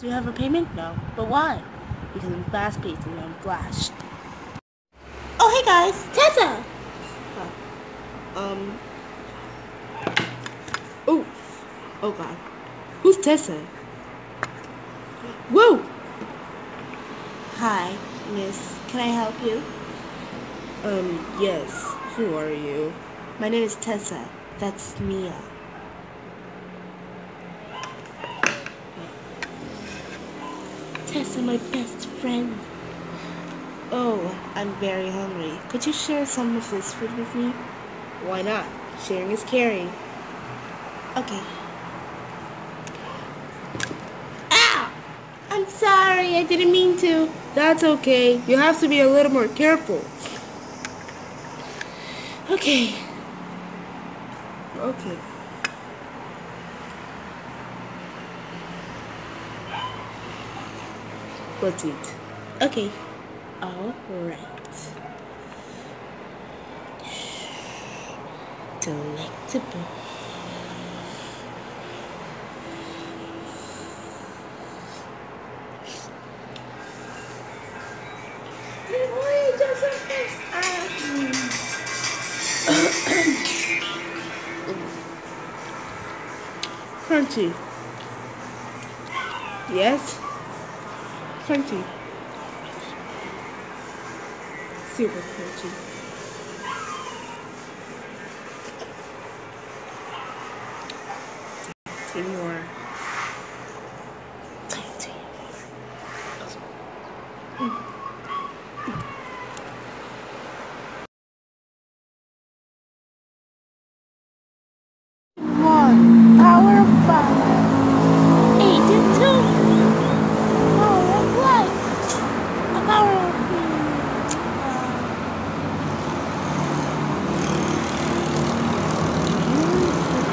Do you have a payment? No. But why? Because I'm fast-paced and I'm Flash. Oh, hey guys! Tessa! Um. Oh. Oh god. Who's Tessa? Whoa! Hi, miss. Can I help you? Um, yes. Who are you? My name is Tessa. That's Mia. Tessa, my best friend. Oh, I'm very hungry. Could you share some of this food with me? Why not? Sharing is caring. Okay. Ow! I'm sorry, I didn't mean to. That's okay. You have to be a little more careful. Okay. Okay. Let's eat. Okay. All right. Delectable. Crunchy. Yes? Crunchy. Super crunchy. Two more. One. Power of